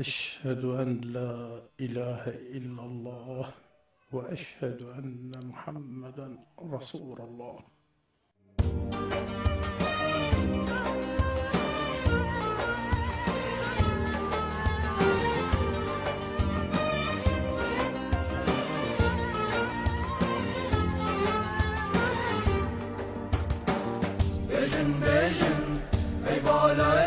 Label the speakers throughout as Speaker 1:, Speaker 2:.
Speaker 1: أشهد أن لا إله إلا الله وأشهد أن محمدا رسول الله.
Speaker 2: بجن بجن عيب عليك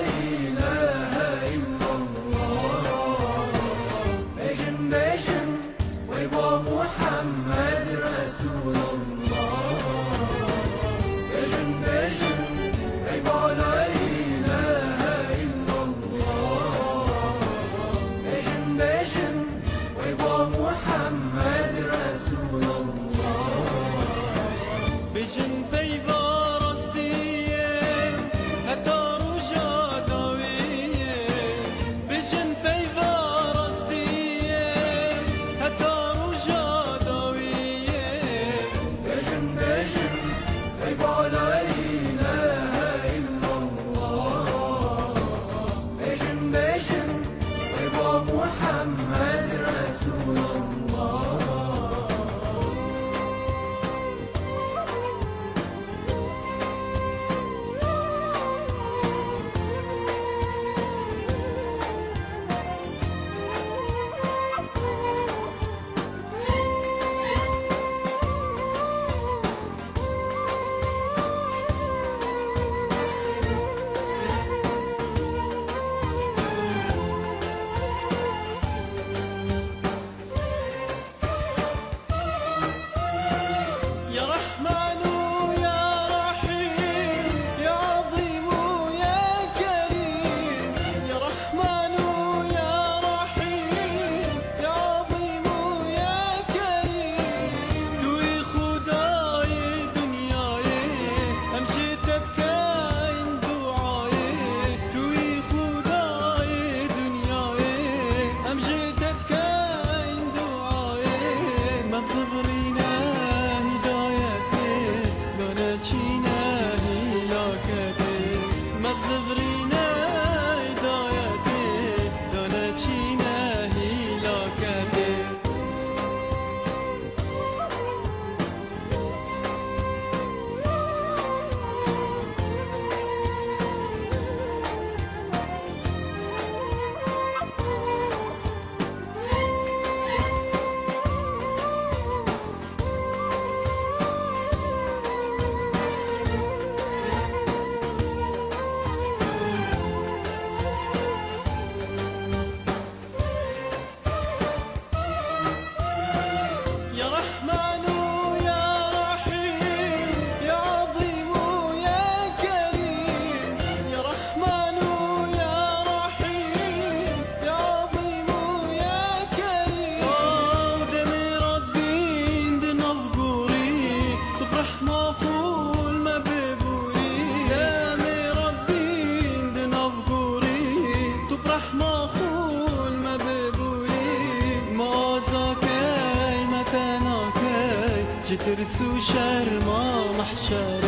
Speaker 2: جترس و شرما محشر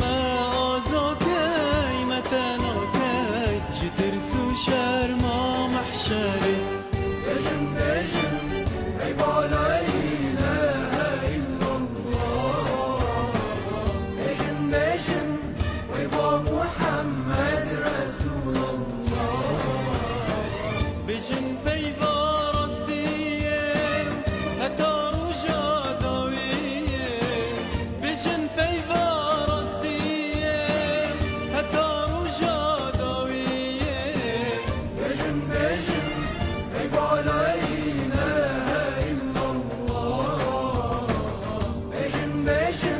Speaker 2: ما آزاکی متناکی چترس و شرما محشر beijo.